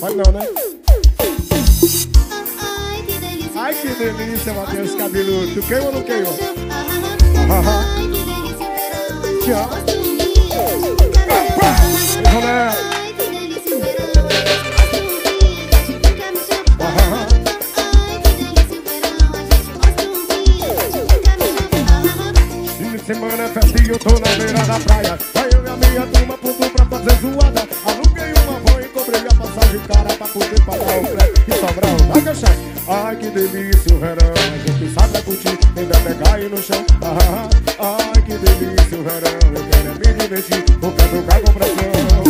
Pode não, né? Ai que delícia, Matheus Cabeludo. Queima ou não queima? Haha. Tchau. Né? Vamos lá. semana festa e eu tô na beira da praia. Aí eu e a minha turma pronto pra fazer zoada fuder, pagar o crédito e sobrar o da cachaça. Ai que delícia o verão, a gente sabe é curtir, ainda pegar e no chão. Ah, ah, ai que delícia o verão, eu quero é me divertir, vou pra tocar com pressão.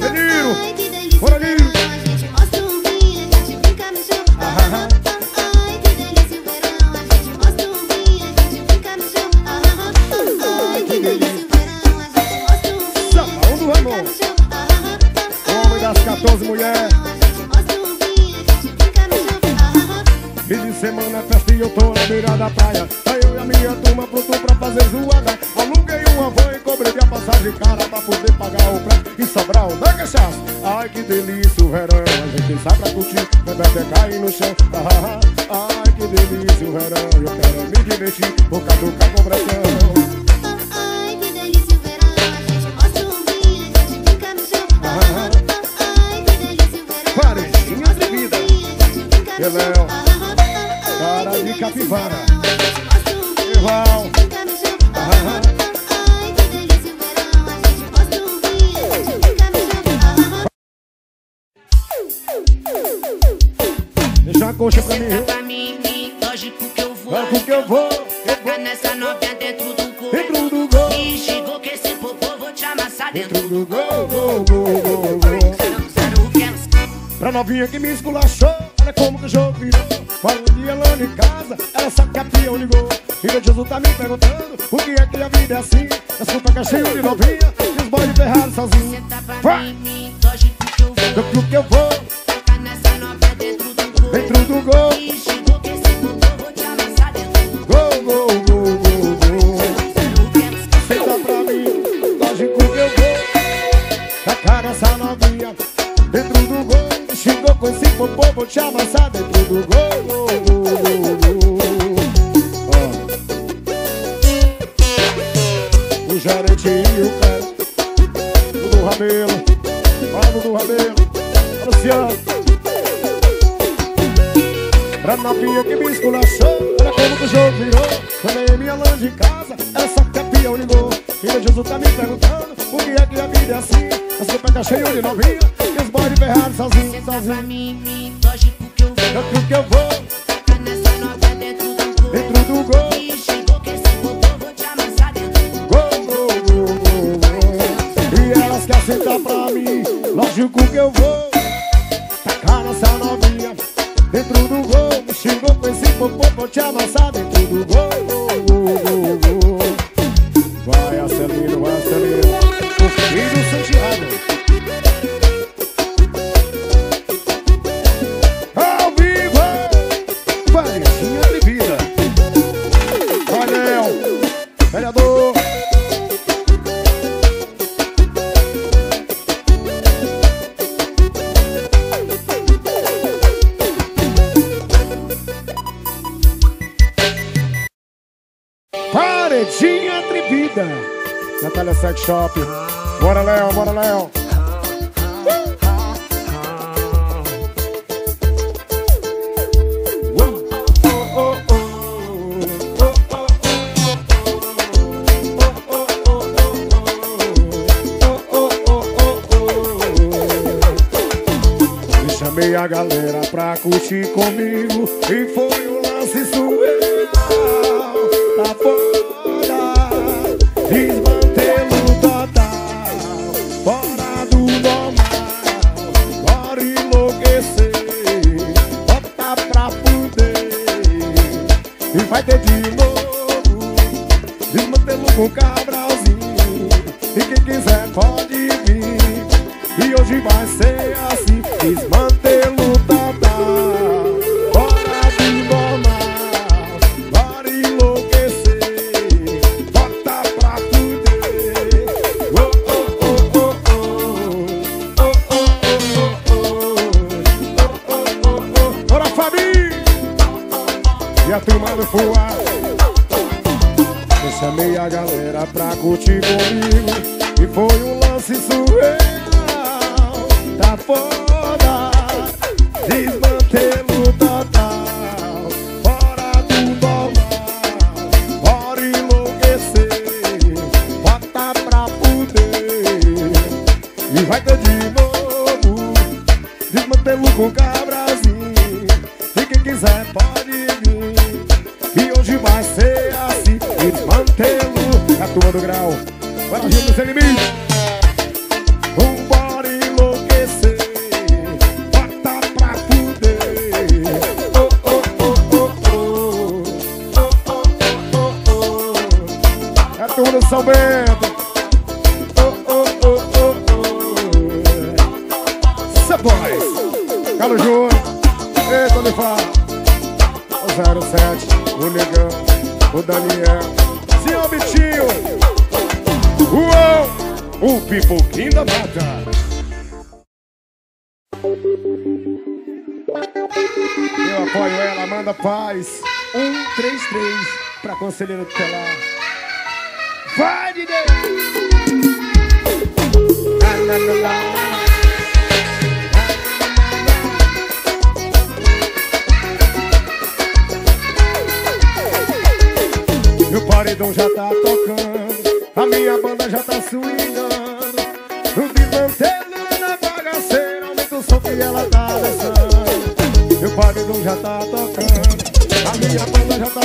Delírio! Bora, Lírio! que delícia o verão. A gente sai pra curtir, bebê até cair no chão. me esculachar. porque eu vou. Tacar essa novinha dentro do gol Chegou xingou com esse popô, vou te amassar dentro do gol Vai, acelera, vai, acelerando, O filho Santiago. Tá Batalha Sex Shop. Bora, Léo, bora, Léo. Chamei a galera pra curtir comigo e foi paredão já tá tocando, a minha banda já tá swingando. O desmantelando é na bagaceira, aumenta o som que ela tá dançando. Meu paredão já tá tocando, a minha banda já tá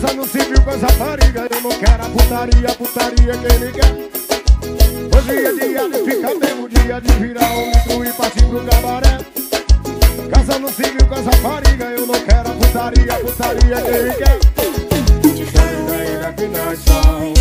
Casa no se com essa barriga Eu não quero a putaria, a putaria que ele quer. Hoje é dia de ficar bem dia de virar um litro e partir pro cabaré. Casa no se com essa barriga Eu não quero a putaria, a putaria que ele quer. Te quero ainda que nós somos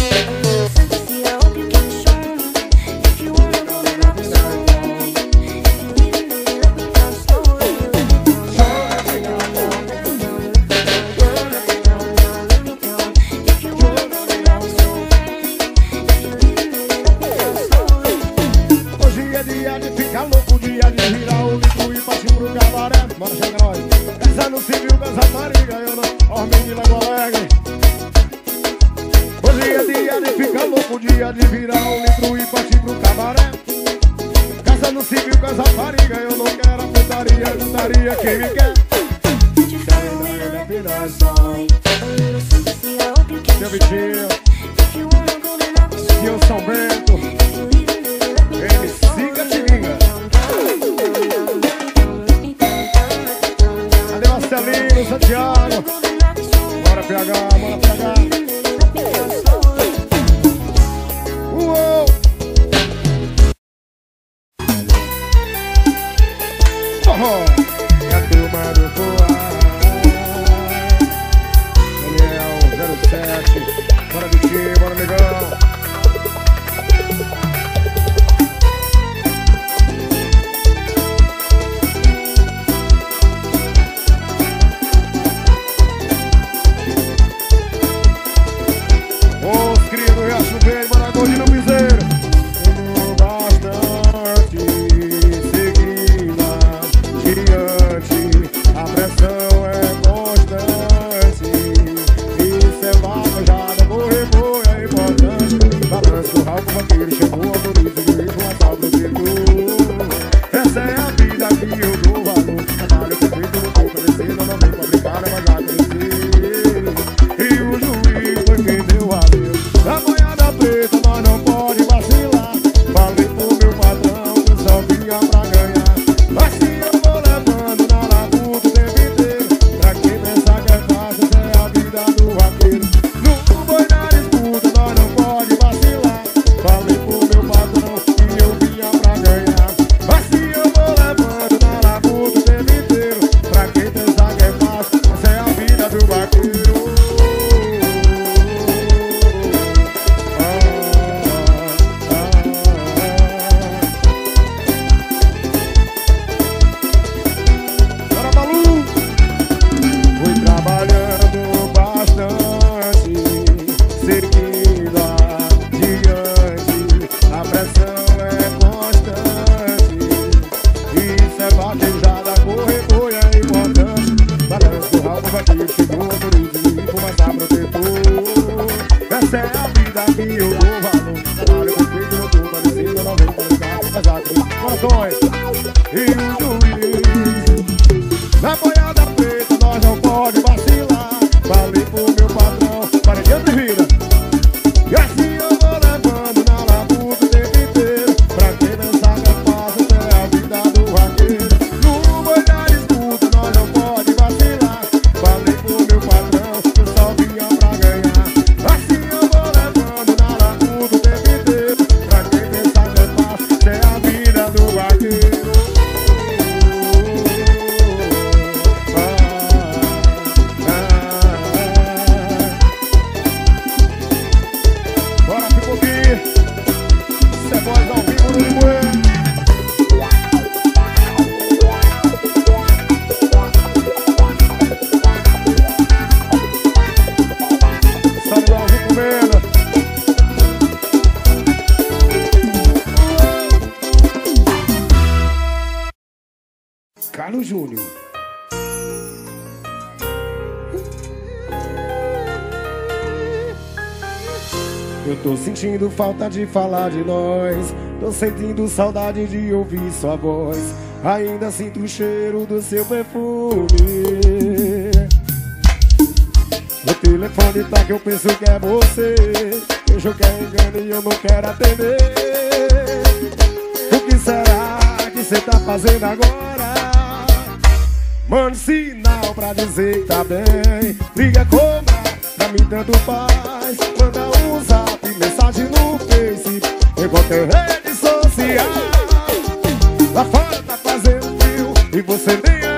de falar de nós. Tô sentindo saudade de ouvir sua voz. Ainda sinto o cheiro do seu perfume. O telefone tá que eu penso que é você. Vejo que é engano e eu não quero atender. O que será que você tá fazendo agora? Mande sinal pra dizer que tá bem. Liga como mim tanto faz. Mensagem no Face. Em qualquer rede social. Lá fora tá fazendo frio e você nem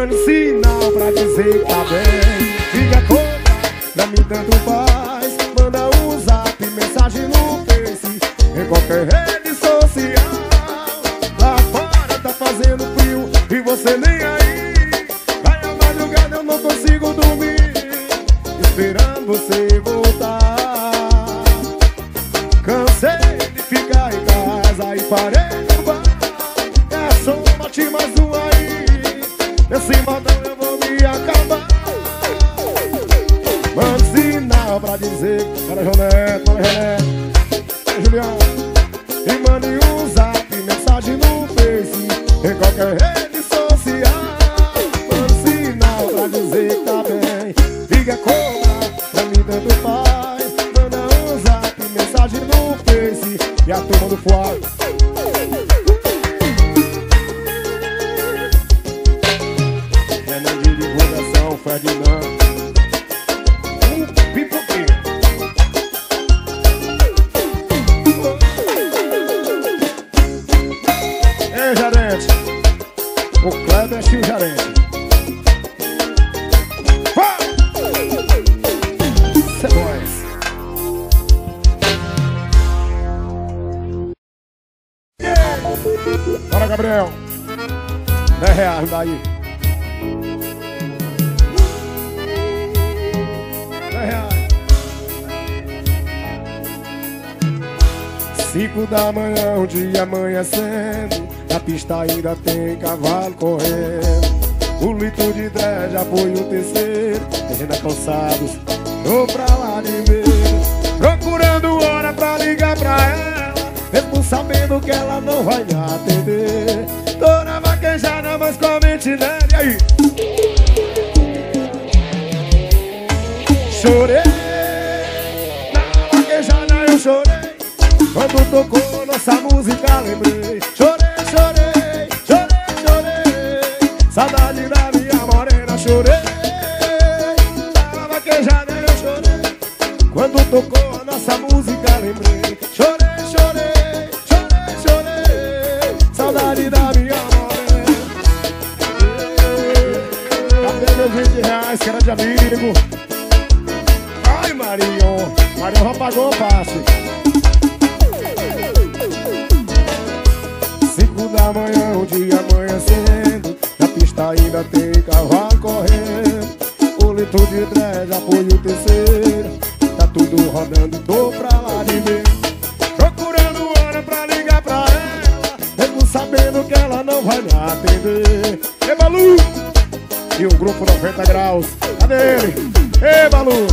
Um sinal pra dizer que tá bem. Fica conta, pra mim tanto faz. Manda um zap, mensagem no Face. Em qualquer rede social. Lá fora tá fazendo frio e você nem aí. Vai a madrugada, eu não consigo dormir. Esperando você voltar. Cinco da manhã, o dia amanhecendo Na pista ainda tem cavalo correndo. O litro de dread apoia o terceiro Regina calçados, tô pra lá de ver Procurando hora pra ligar pra ela Mesmo sabendo que ela não vai me atender. Tô na vaquejada, mas com a mente nela E aí? Chorei Na vaquejada eu chorei quando tocou nossa música, lembrei. Chorei, chorei, chorei, chorei. Saudade da minha morena, chorei. Na vaquejada eu chorei. Quando tocou nossa música, lembrei. Chorei, chorei, chorei, chorei. Saudade da minha morena. Cadê meus 20 reais que era de amigo? Ai, Marinho. Marinho já o passe. da manhã, o dia amanhecendo Na pista ainda tem cavalo correndo O litro de dread, apoio terceiro Tá tudo rodando, tô pra lá de ver Procurando hora pra ligar pra ela Mesmo sabendo que ela não vai me atender Ei, Balu! E o grupo 90 graus, cadê ele? Ei, Balu!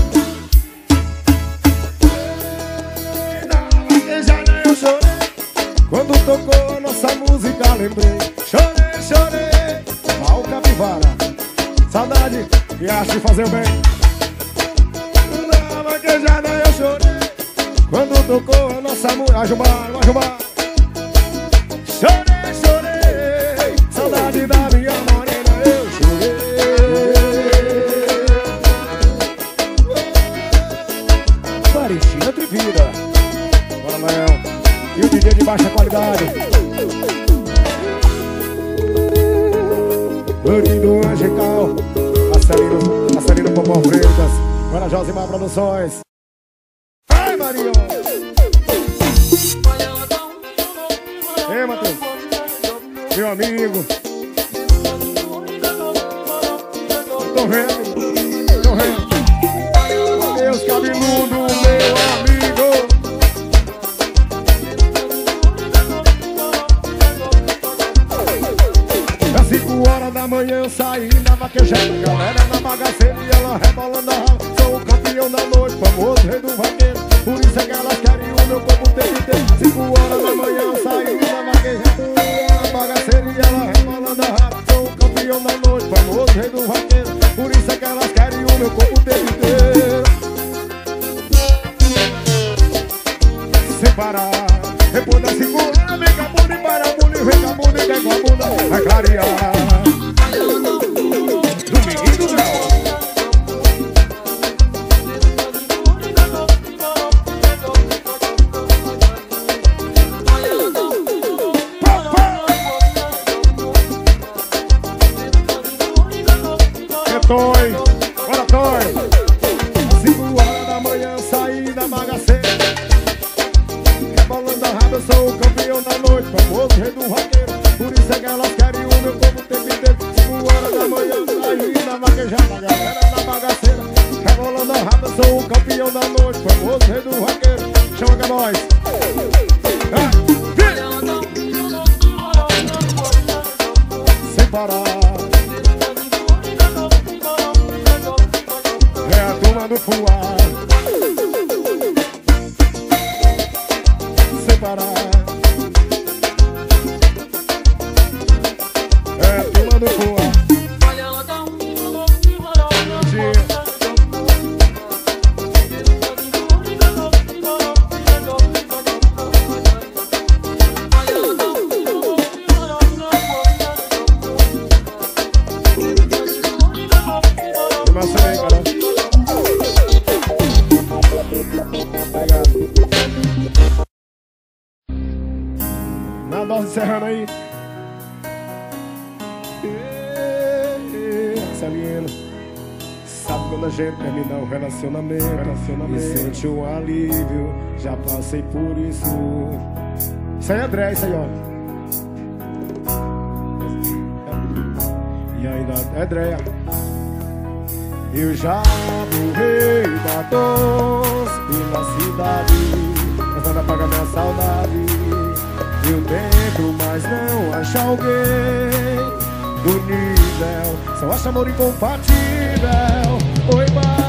Quando tocou nossa música lembrei. Chorei, chorei. Mal capivara Saudade que acho que fazer bem. Na vaquejada eu chorei Quando tocou nossa música ajubar, ajubar baixa qualidade. Bandido Angical, Marcelino, Marcelino Popó Freitas, Guarajosa e Má Produções. sei por isso. Isso aí é André, isso aí, ó. E ainda é Andréia. Eu já morri da dor pela cidade, mas nada paga minha saudade. Eu tento, mas não acho alguém do nível. Só acho amor incompatível. Oi, pai.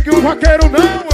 Que o vaqueiro não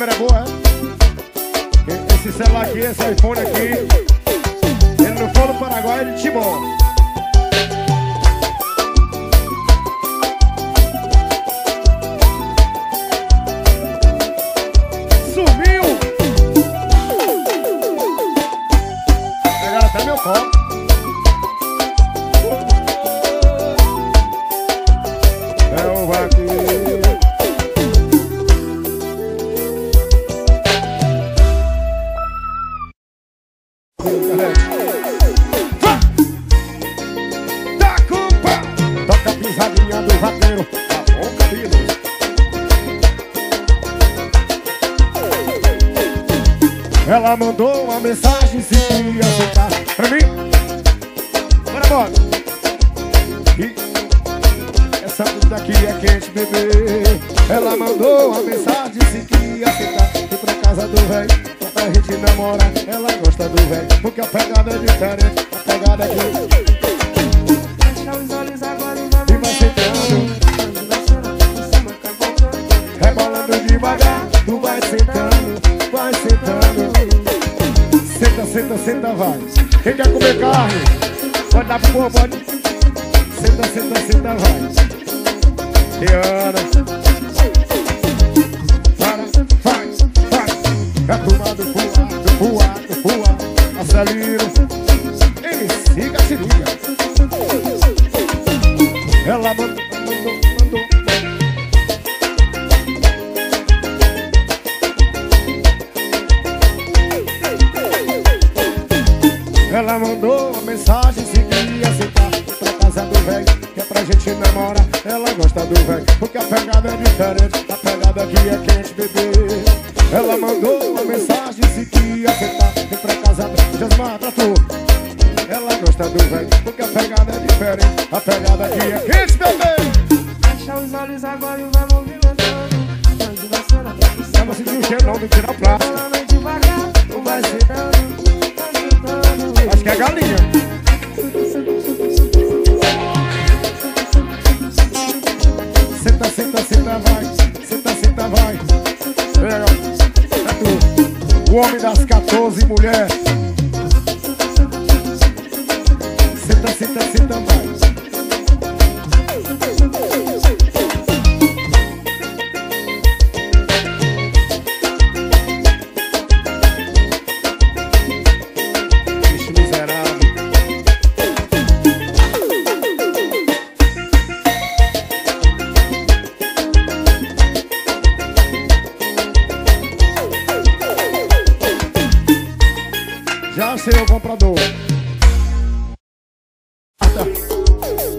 câmera é boa, Esse celular aqui, esse iPhone aqui. Ele não for no Paraguai, ele é te bom. Arrumado, voa, voa, voa Marcelino Ele siga, se liga. Ela mandou, mandou, mandou. Ela mandou uma mensagem se queria sentar Pra casa do velho, que é pra gente namorar. Ela gosta do velho, porque a pegada é diferente. A pegada aqui é quente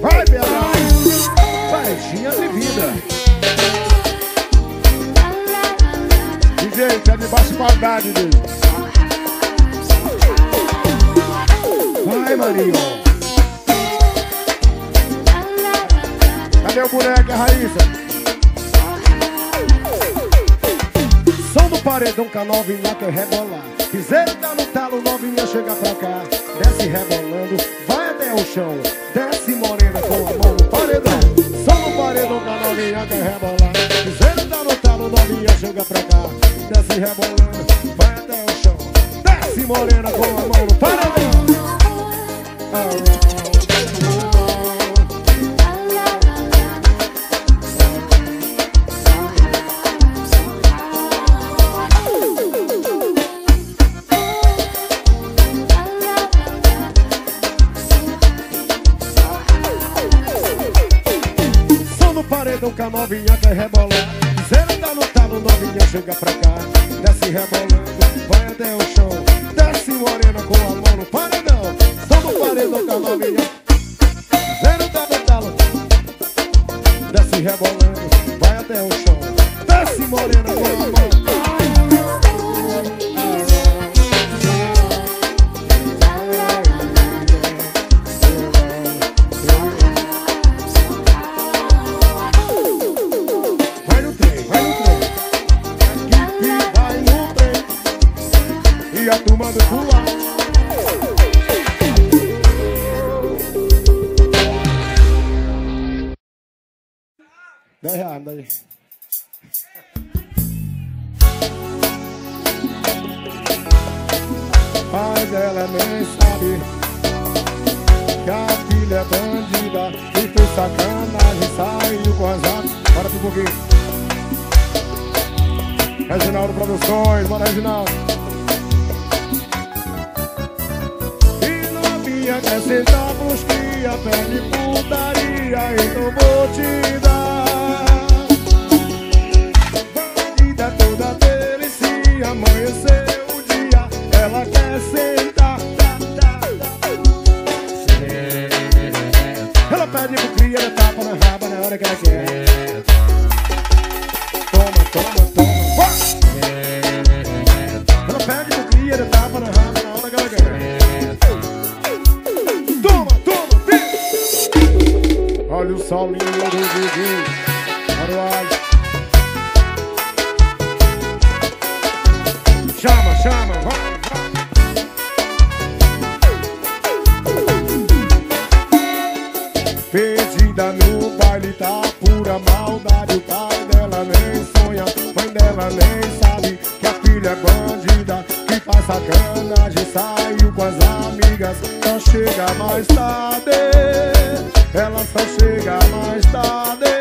Vai, Bela! Baixinha de vida. DJ, tá de baixa qualidade, DJ. Vai, Marinho. Cadê o boneco, a Raíssa? Som do paredão com a novinha quer rebolar. Piseira tá no talo, novinha chega pra cá. Desce rebolando, vai até o chão. Desce morena com a mão no paredão. Som do paredão com a novinha quer rebolar. Piseira tá no novinha chega pra cá. Desce rebolando, vai até o chão. Desce morena com a mão no paredão. Som paredão com a novinha quer rebolar. Zero tá no talo, novinha chega pra cá. Desce rebolando, vai até o chão. Desce morena com a mão no paredão. Som no paredão com a novinha. Zero tá no talo. Desce rebolando, vai até o chão. Desce morena com a mão. Trem. E a turma do Pula. Dez reais, daí. Mas ela nem sabe que a filha é bandida e fez sacanagem, saiu com as armas. Para um pouquinho. Reginaldo Produções, mano Reginaldo. Novinha quer sentar pros cria, pede putaria, então vou te dar. Bandida toda delicia, amanheceu o dia, ela quer sentar. Ela pede pro cria, ela tapa na raba na hora que ela quer. Mais tarde, ela só chega mais tarde.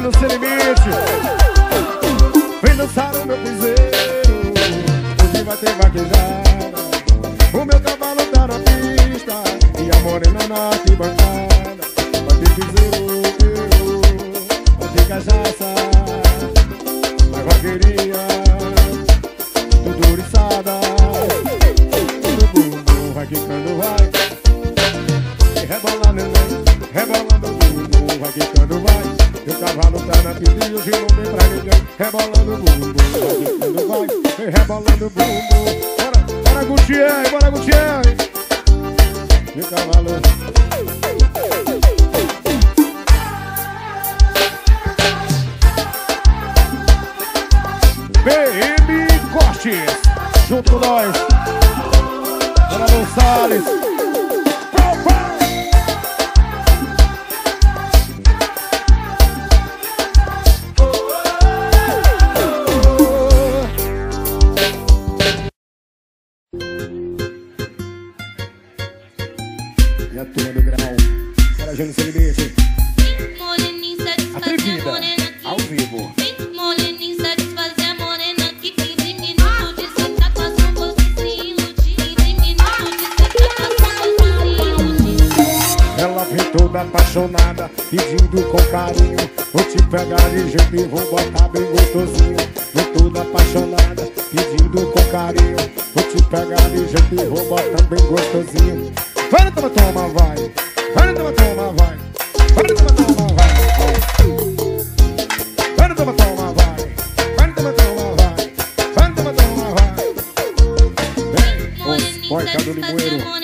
no seu limite Vem dançar o meu piseiro. Hoje vai ter vaquejada. O meu cavalo tá na pista. E a morena na arquibancada. Vai ter piseiro, Vai ter cachaça. Vai vaqueirinha Tudo oriçada. Tudo bumbum vai quicando, vai. Rebolando, neném Rebolando, bumbum vai quicando, vai. E o cavalo tá na pedido, girou bem pra ninguém Rebolando o bumbum, vai, vem rebolando o bumbum. Bora, bora Gutierre, bora Gutierre E o cavalo. BM Cortes, junto com nós. Bora Gonçalves. do jeito e vou botando bem gostosinho. Vai no toma, toma, vai. Vai no toma, toma, vai. Vai no toma, toma, vai. Vai no toma, toma, vai. Vai no toma, toma, vai. Vai no toma, toma, vai. Vem, põe, põe, cadê o limoeiro?